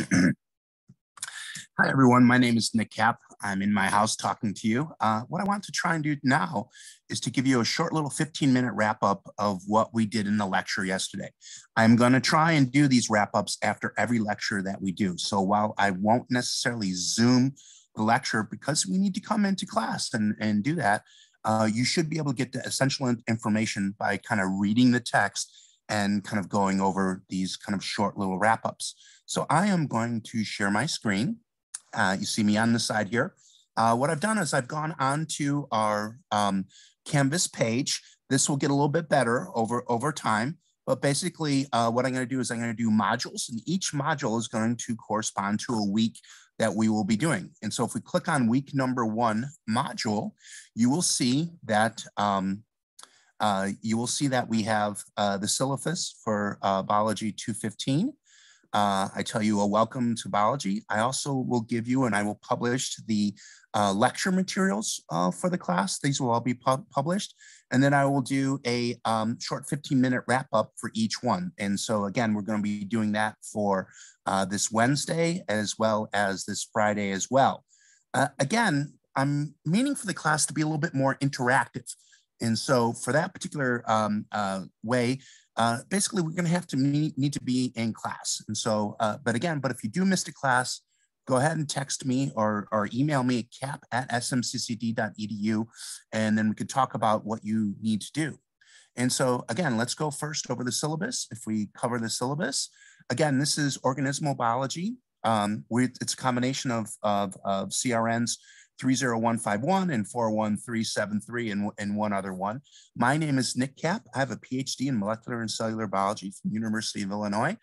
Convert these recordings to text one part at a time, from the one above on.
Hi, everyone. My name is Nick Kapp. I'm in my house talking to you. Uh, what I want to try and do now is to give you a short little 15 minute wrap up of what we did in the lecture yesterday. I'm going to try and do these wrap ups after every lecture that we do. So while I won't necessarily Zoom the lecture because we need to come into class and, and do that, uh, you should be able to get the essential information by kind of reading the text and kind of going over these kind of short little wrap ups. So I am going to share my screen. Uh, you see me on the side here. Uh, what I've done is I've gone onto our um, Canvas page. This will get a little bit better over, over time. But basically, uh, what I'm going to do is I'm going to do modules, and each module is going to correspond to a week that we will be doing. And so if we click on week number one module, you will see that um, uh, you will see that we have uh, the syllabus for uh, Biology 215. Uh, I tell you a welcome to biology. I also will give you and I will publish the uh, lecture materials for the class. These will all be pu published. And then I will do a um, short 15 minute wrap up for each one. And so again, we're gonna be doing that for this Wednesday as well as this Friday as well. Again, I'm meaning for the class to be a little bit more interactive. And so for that particular um, uh, way, uh, basically we're going to have to meet, need to be in class. And so, uh, but again, but if you do miss a class, go ahead and text me or, or email me cap at smccd.edu, and then we could talk about what you need to do. And so again, let's go first over the syllabus. If we cover the syllabus, again, this is organismal biology. Um, it's a combination of, of, of CRNs 30151 and 41373 and, and one other one. My name is Nick Kapp. I have a PhD in molecular and cellular biology from University of Illinois.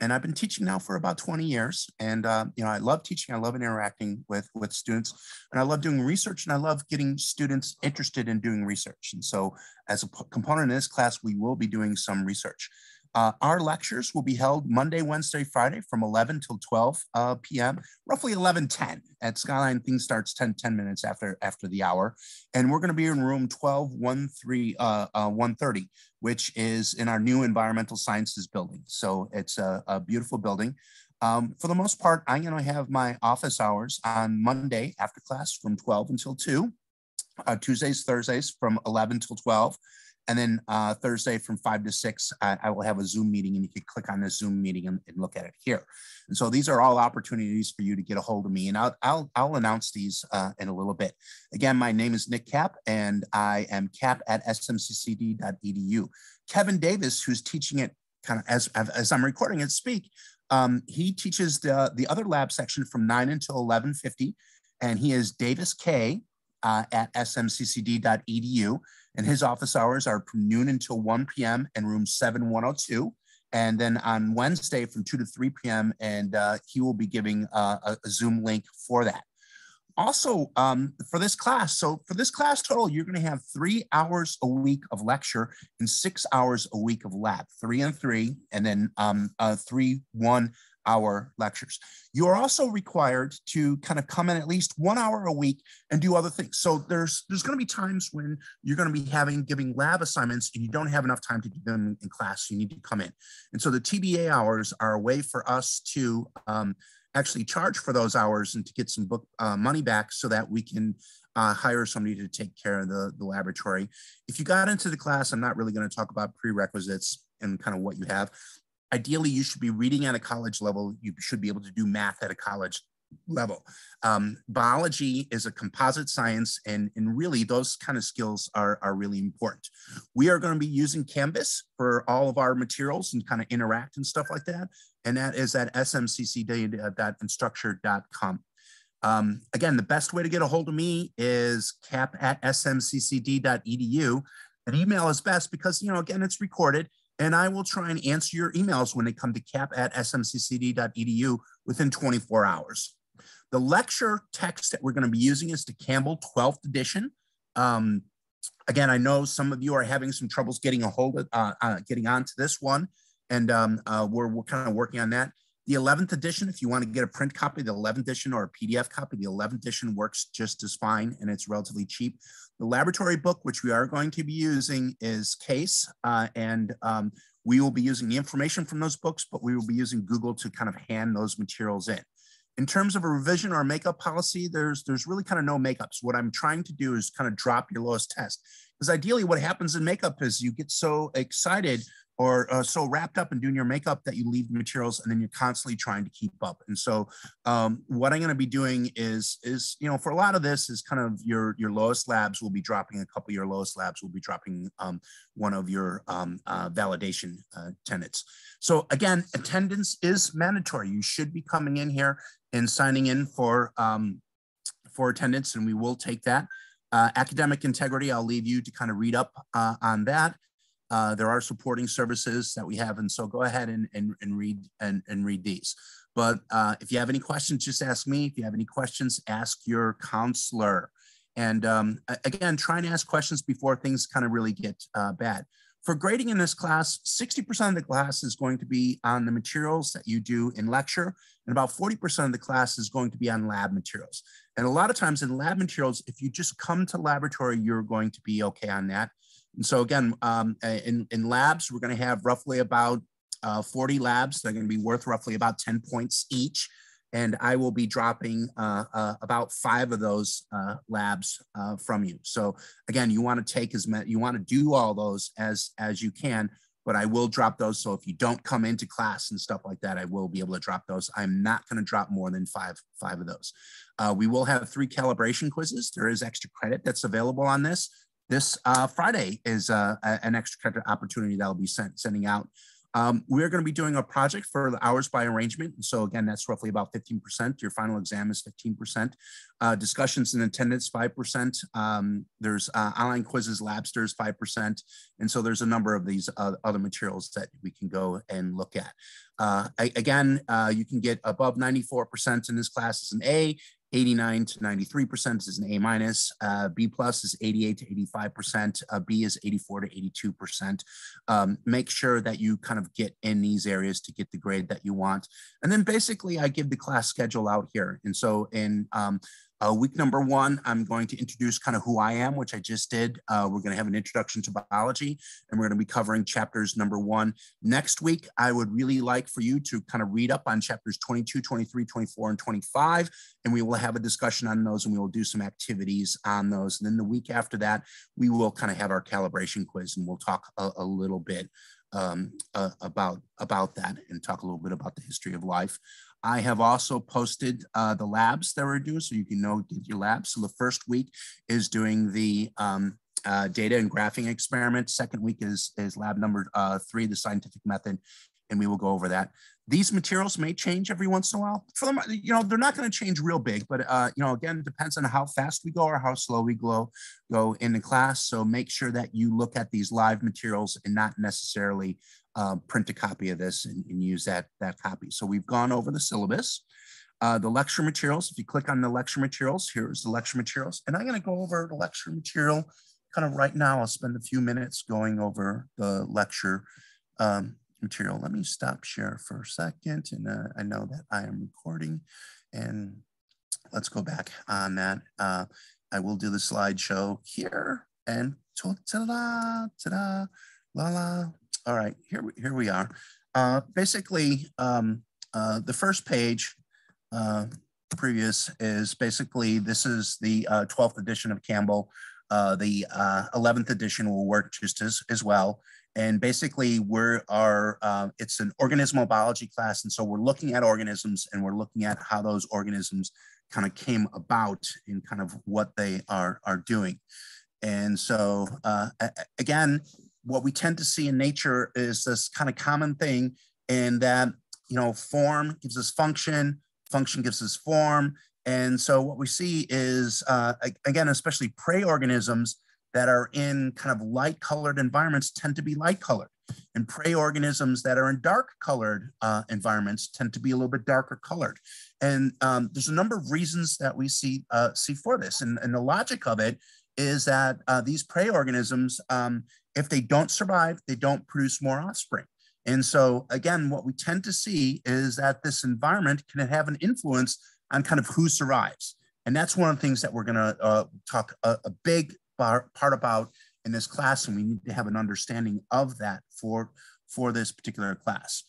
And I've been teaching now for about 20 years. And, uh, you know, I love teaching. I love interacting with, with students and I love doing research and I love getting students interested in doing research. And so as a component of this class, we will be doing some research. Uh, our lectures will be held Monday, Wednesday, Friday from 11 till 12 uh, p.m., roughly 11:10 at Skyline. Things starts 10, 10 minutes after after the hour, and we're going to be in room 1213 uh, uh, 130, which is in our new environmental sciences building. So it's a, a beautiful building. Um, for the most part, I'm going to have my office hours on Monday after class from 12 until 2, uh, Tuesdays, Thursdays from 11 till 12 and then uh, Thursday from five to six, I, I, will have a Zoom meeting and you can click on the Zoom meeting and, and, look at it here. And so these are all opportunities for you to get a hold of me and I'll, I'll, I'll announce these uh, in a little bit. Again, my name is Nick Kapp and I am cap at smccd.edu. Kevin Davis, who's teaching it kind of as, as I'm recording it speak, um, he teaches the, the other lab section from 9 until 11.50 and he is Davis K uh, at smccd.edu. And his office hours are from noon until 1 p.m. in room 7102. And then on Wednesday from 2 to 3 p.m. And uh, he will be giving uh, a, Zoom link for that. Also, um, for this class, so for this class total, you're going to have three hours a week of lecture and six hours a week of lab, three and three, and then um, uh, three, one, hour lectures. You are also required to kind of come in at least one hour a week and do other things. So there's there's going to be times when you're going to be having giving lab assignments and you don't have enough time to do them in class. You need to come in, and so the TBA hours are a way for us to um, actually charge for those hours and to get some book uh, money back so that we can uh, hire somebody to take care of the, the laboratory. If you got into the class, I'm not really going to talk about prerequisites and kind of what you have ideally you should be reading at a college level. You should be able to do math at a college level. Um, biology is a composite science and, and really those kind of skills are, are really important. We are going to be using Canvas for all of our materials and kind of interact and stuff like that. And that is at smccd.instructure.com. Um, again, the best way to get a hold of me is cap at smccd.edu. An email is best because, you know, again, it's recorded and I will try and answer your emails when they come to cap at smccd.edu within 24 hours. The lecture text that we're going to be using is the Campbell 12th edition. Um, again, I know some of you are having some troubles getting a hold of, uh, uh, getting onto this one, and um, uh, we're, we're kind of working on that. The 11th edition, if you want to get a print copy, the 11th edition or a PDF copy, the 11th edition works just as fine and it's relatively cheap. The laboratory book, which we are going to be using, is CASE, uh, and um, we will be using the information from those books, but we will be using Google to kind of hand those materials in. In terms of a revision or makeup policy, there's there's really kind of no makeups. What I'm trying to do is kind of drop your lowest test. Because ideally, what happens in makeup is you get so excited or uh, so wrapped up in doing your makeup that you leave the materials and then you're constantly trying to keep up. And so um, what I'm going to be doing is, is, you know, for a lot of this is kind of your, your lowest labs will be dropping a couple of your lowest labs will be dropping um, one of your um, uh, validation uh, tenants. So again, attendance is mandatory. You should be coming in here and signing in for, um, for attendance and we will take that. Uh, academic integrity, I'll leave you to kind of read up uh, on that. Uh, there are supporting services that we have, and so go ahead and, and, and read and, and read these. But uh, if you have any questions, just ask me. If you have any questions, ask your counselor. And um, again, try and ask questions before things kind of really get uh, bad. For grading in this class, 60% of the class is going to be on the materials that you do in lecture, and about 40% of the class is going to be on lab materials. And a lot of times in lab materials, if you just come to laboratory, you're going to be okay on that. And so again, um, in, in labs, we're going to have roughly about uh, 40 labs. They're going to be worth roughly about 10 points each. And I will be dropping uh, uh, about five of those uh, labs uh, from you. So again, you want to take as many, you want to do all those as, as you can, but I will drop those. So if you don't come into class and stuff like that, I will be able to drop those. I'm not going to drop more than five, five of those. Uh, we will have three calibration quizzes. There is extra credit that's available on this. This uh, Friday is uh, an extra credit opportunity that will be sent, sending out. Um, we're going to be doing a project for the hours by arrangement. So again, that's roughly about 15%. Your final exam is 15%. Uh, discussions and attendance, 5%. Um, there's uh, online quizzes, labsters, 5%. And so there's a number of these uh, other materials that we can go and look at. Uh, again, you can get above 94% in this class as an A 89 to 93% is an A minus. Uh, B plus is 88 to 85%. Uh, B is 84 to 82%. Um, make sure that you kind of get in these areas to get the grade that you want. And then basically I give the class schedule out here. And so in um, uh, week number one, I'm going to introduce kind of who I am, which I just did. Uh, we're going to have an introduction to biology, and we're going to be covering chapters number one. Next week, I would really like for you to kind of read up on chapters 22, 23, 24, and 25, and we will have a discussion on those, and we will do some activities on those. And then the week after that, we will kind of have our calibration quiz, and we'll talk a, a little bit um, uh, about about that and talk a little bit about the history of life. I have also posted uh, the labs that we're doing so you can know your labs. So the first week is doing the um, uh, data and graphing experiment. Second week is, is lab number uh, three, the scientific method, and we will go over that. These materials may change every once in a while. For them, you know, they're not going to change real big, but uh, you know, again, it depends on how fast we go or how slow we go go in the class. So make sure that you look at these live materials and not necessarily uh, print a copy of this and, and, use that, that copy. So we've gone over the syllabus. Uh, the lecture materials, if you click on the lecture materials, here's the lecture materials. And I'm gonna go over the lecture material kind of right now. I'll spend a few minutes going over the lecture um, material. Let me stop share for a second. And uh, I know that I am recording and let's go back on that. Uh, I will do the slideshow here and ta-da, ta-da, la la, all right, here, here we are. Uh, basically, um, uh, the first page uh, previous is basically, this is the 12th uh, edition of Campbell. Uh, the 11th uh, edition will work just as, as well. And basically, we're our it's an organismal biology class, and so we're looking at organisms and we're looking at how those organisms kind of came about and kind of what they are are doing. And so again, what we tend to see in nature is this kind of common thing in that you know form gives us function function gives us form. And so what we see is uh, again especially prey organisms that are in kind of light colored environments tend to be light colored and prey organisms that are in dark colored uh, environments tend to be a little bit darker colored. And um, there's a number of reasons that we see uh, see for this. And, and the logic of it is that uh, these prey organisms um, if they don't survive, they don't produce more offspring. And so again, what we tend to see is that this environment can have an influence on kind of who survives. And that's one of the things that we're gonna uh, talk a, a big bar, part about in this class, and we need to have an understanding of that for, for this particular class.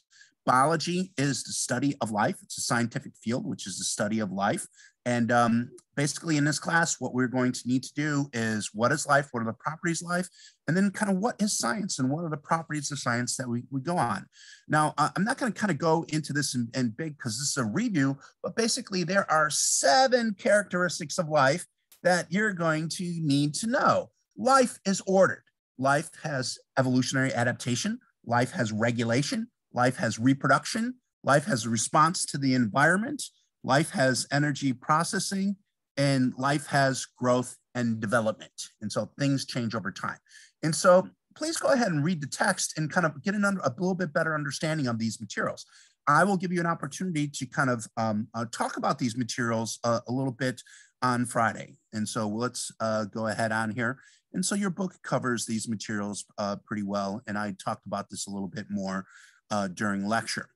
Biology is the study of life. It's a scientific field, which is the study of life. And um, basically in this class, what we're going to need to do is what is life? What are the properties of life? And then kind of what is science and what are the properties of science that we, we go on? Now, uh, I'm not going to kind of go into this in, in big because this is a review, but basically there are seven characteristics of life that you're going to need to know. Life is ordered. Life has evolutionary adaptation. Life has regulation. Life has reproduction. Life has a response to the environment life has energy processing and life has growth and development. And so things change over time. And so please go ahead and read the text and kind of get an under, a little bit better understanding of these materials. I will give you an opportunity to kind of um, uh, talk about these materials uh, a little bit on Friday. And so let's uh, go ahead on here. And so your book covers these materials uh, pretty well. And I talked about this a little bit more uh, during lecture.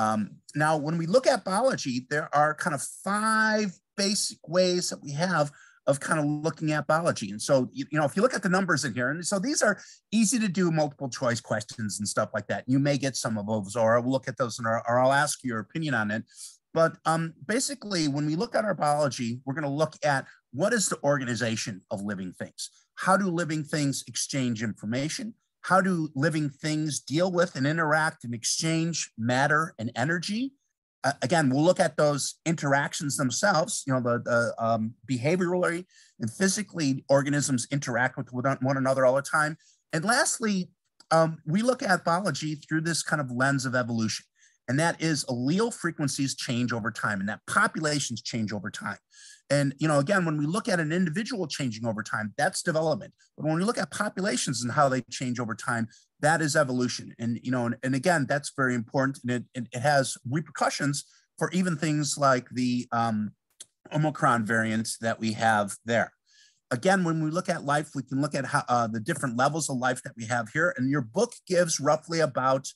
Um, now, when we look at biology, there are kind of five basic ways that we have of kind of looking at biology. And so, you, you, know, if you look at the numbers in here, and so these are easy to do multiple choice questions and stuff like that. You may get some of those, or I'll look at those and or, or I'll ask your opinion on it. But um, basically, when we look at our biology, we're going to look at what is the organization of living things? How do living things exchange information? How do living things deal with and interact and exchange matter and energy? Uh, again, we'll look at those interactions themselves, you know, the, the um, behaviorally and physically organisms interact with one another all the time. And lastly, um, we look at biology through this kind of lens of evolution and that is allele frequencies change over time and that populations change over time. And, you know, again, when we look at an individual changing over time, that's development. But when we look at populations and how they change over time, that is evolution. And, you know, and, and again, that's very important. And it, it, has repercussions for even things like the um, Omicron variants that we have there. Again, when we look at life, we can look at how, uh, the different levels of life that we have here. And your book gives roughly about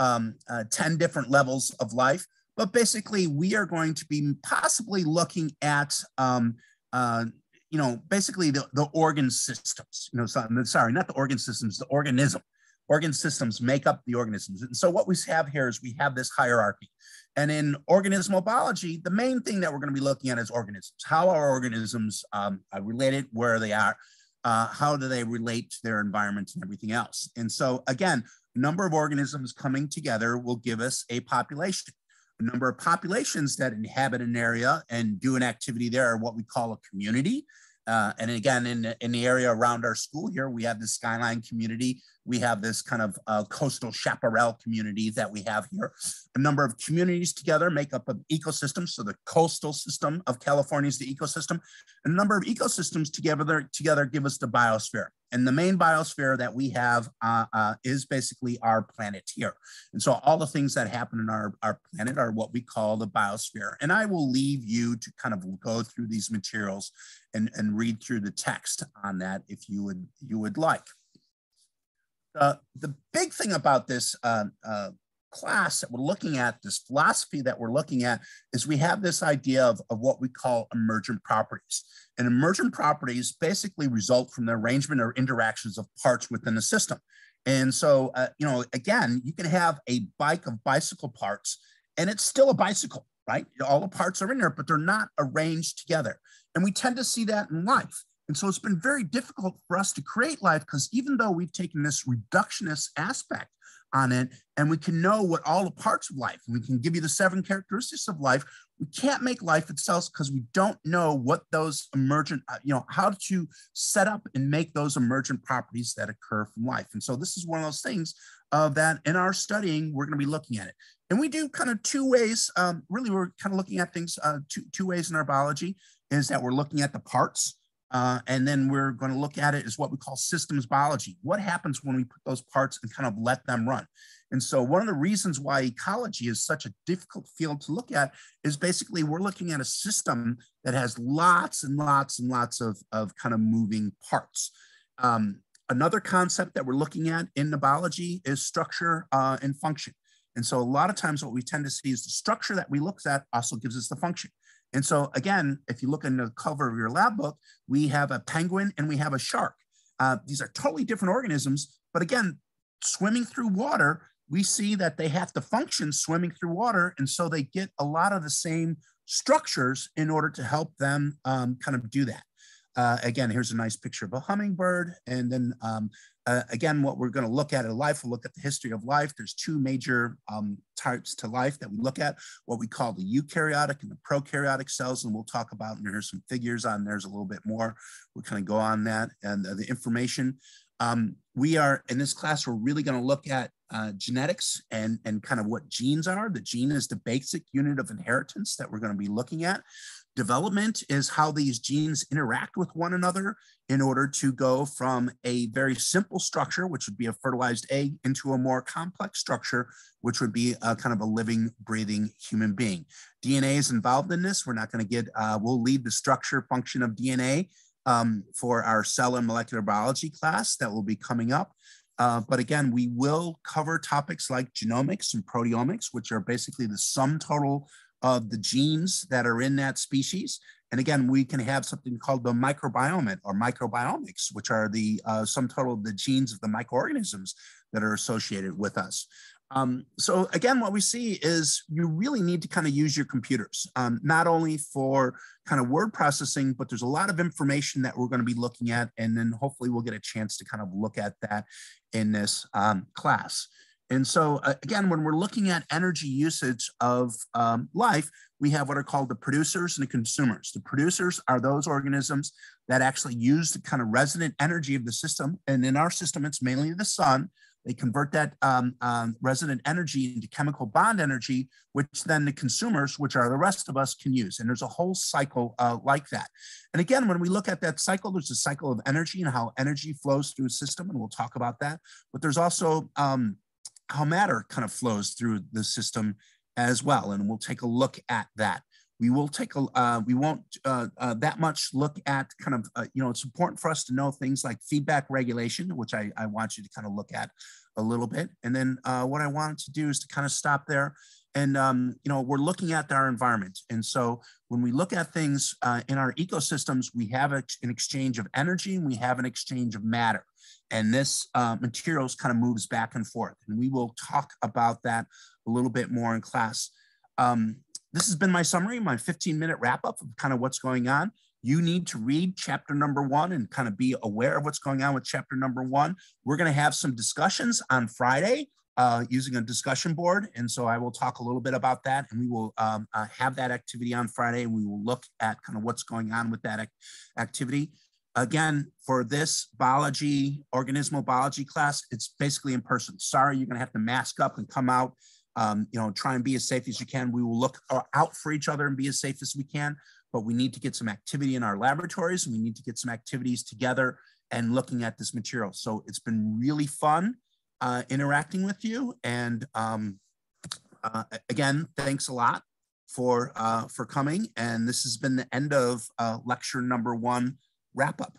um, uh, 10 different levels of life. But basically, we are going to be possibly looking at, um, uh, you know, basically the, the organ systems, you know, sorry, not the organ systems, the organism. Organ systems make up the organisms. And so what we have here is we have this hierarchy. And in organismal biology, the main thing that we're going to be looking at is organisms. How are organisms um, related, where they are, uh, how do they relate to their environment and everything else. And so again, number of organisms coming together will give us a population. A number of populations that inhabit an area and do an activity there are what we call a community. Uh, and again, in, in the area around our school here, we have the Skyline community we have this kind of uh, coastal chaparral community that we have here. A number of communities together make up an ecosystem. So the coastal system of California is the ecosystem. A number of ecosystems together, together give us the biosphere. And the main biosphere that we have uh, uh, is basically our planet here. And so all the things that happen in our, our planet are what we call the biosphere. And I will leave you to kind of go through these materials and, and read through the text on that if you would, you would like. Uh, the big thing about this uh, uh, class that we're looking at, this philosophy that we're looking at, is we have this idea of, of what we call emergent properties. And emergent properties basically result from the arrangement or interactions of parts within a system. And so, uh, you know, again, you can have a bike of bicycle parts and it's still a bicycle, right? All the parts are in there, but they're not arranged together. And we tend to see that in life. And so it's been very difficult for us to create life because even though we've taken this reductionist aspect on it and we can know what all the parts of life, we can give you the seven characteristics of life, we can't make life itself because we don't know what those emergent, uh, you know, how to set up and make those emergent properties that occur from life. And so this is one of those things uh, that in our studying, we're going to be looking at it. And we do kind of two ways. Um, really, we're kind of looking at things uh, two, two ways in our biology is that we're looking at the parts uh, and then we're going to look at it as what we call systems biology. What happens when we put those parts and kind of let them run? And so, one of the reasons why ecology is such a difficult field to look at is basically we're looking at a system that has lots and lots and lots of, of kind of moving parts. Um, another concept that we're looking at in the biology is structure uh, and function. And so a lot of times what we tend to see is the structure that we look at also gives us the function. And so again, if you look in the cover of your lab book, we have a penguin and we have a shark. Uh, these are totally different organisms, but again, swimming through water, we see that they have to function swimming through water. And so they get a lot of the same structures in order to help them um, kind of do that. Uh, again, here's a nice picture of a hummingbird. And then um, uh, again, what we're going to look at in life, we'll look at the history of life. There's two major um, types to life that we look at, what we call the eukaryotic and the prokaryotic cells. And we'll talk about, and there's some figures on there's a little bit more. We'll kind of go on that and uh, the information. Um, we are, in this class, we're really going to look at uh, genetics and, and kind of what genes are. The gene is the basic unit of inheritance that we're going to be looking at. Development is how these genes interact with one another in order to go from a very simple structure, which would be a fertilized egg, into a more complex structure, which would be a kind of a living, breathing human being. DNA is involved in this. We're not going to get, uh, we'll lead the structure function of DNA um, for our cell and molecular biology class that will be coming up. Uh, but again, we will cover topics like genomics and proteomics, which are basically the sum total of the genes that are in that species. And again, we can have something called the microbiome or microbiomics, which are the uh, sum total of the genes of the microorganisms that are associated with us. Um, so again, what we see is you really need to kind of use your computers, um, not only for kind of word processing, but there's a lot of information that we're going to be looking at, and then hopefully we'll get a chance to kind of look at that in this um, class. And so uh, again, when we're looking at energy usage of um, life, we have what are called the producers and the consumers. The producers are those organisms that actually use the kind of resident energy of the system. And in our system, it's mainly the sun. They convert that um, um, resident energy into chemical bond energy, which then the consumers, which are the rest of us, can use. And there's a whole cycle uh, like that. And again, when we look at that cycle, there's a cycle of energy and how energy flows through a system, and we'll talk about that. But there's also um, how matter kind of flows through the system as well. And we'll take a look at that. We will take a, uh, we won't uh, uh, that much look at kind of, uh, you know, it's important for us to know things like feedback regulation, which I, I want you to kind of look at a little bit. And then uh, what I wanted to do is to kind of stop there. And, um, you know, we're looking at our environment. And so when we look at things uh, in our ecosystems, we have an exchange of energy and we have an exchange of matter. And this uh, materials kind of moves back and forth. And we will talk about that a little bit more in class. Um, this has been my summary, my 15 minute wrap up of kind of what's going on. You need to read chapter number one and kind of be aware of what's going on with chapter number one. We're going to have some discussions on Friday uh, using a discussion board. And so I will talk a little bit about that and we will um, uh, have that activity on Friday and we will look at kind of what's going on with that ac activity. Again, for this biology, organismal biology class, it's basically in person. Sorry, you're gonna have to mask up and come out, um, you know, try and be as safe as you can. We will look uh, out for each other and be as safe as we can, but we need to get some activity in our laboratories and we need to get some activities together and looking at this material. So it's been really fun uh, interacting with you. And um, uh, again, thanks a lot for, uh, for coming. And this has been the end of uh, lecture number one wrap up.